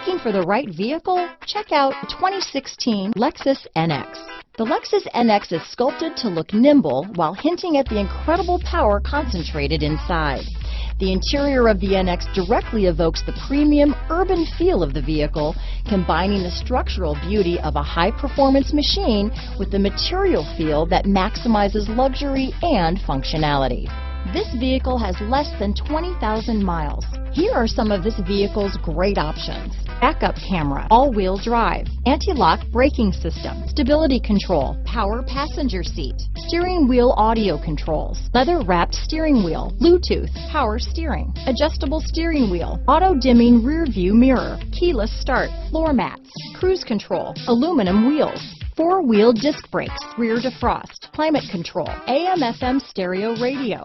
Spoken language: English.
Looking for the right vehicle? Check out 2016 Lexus NX. The Lexus NX is sculpted to look nimble while hinting at the incredible power concentrated inside. The interior of the NX directly evokes the premium urban feel of the vehicle, combining the structural beauty of a high-performance machine with the material feel that maximizes luxury and functionality. This vehicle has less than 20,000 miles. Here are some of this vehicle's great options. Backup camera, all-wheel drive, anti-lock braking system, stability control, power passenger seat, steering wheel audio controls, leather-wrapped steering wheel, Bluetooth, power steering, adjustable steering wheel, auto-dimming rear view mirror, keyless start, floor mats, cruise control, aluminum wheels, four-wheel disc brakes, rear defrost, climate control, AM FM stereo radio.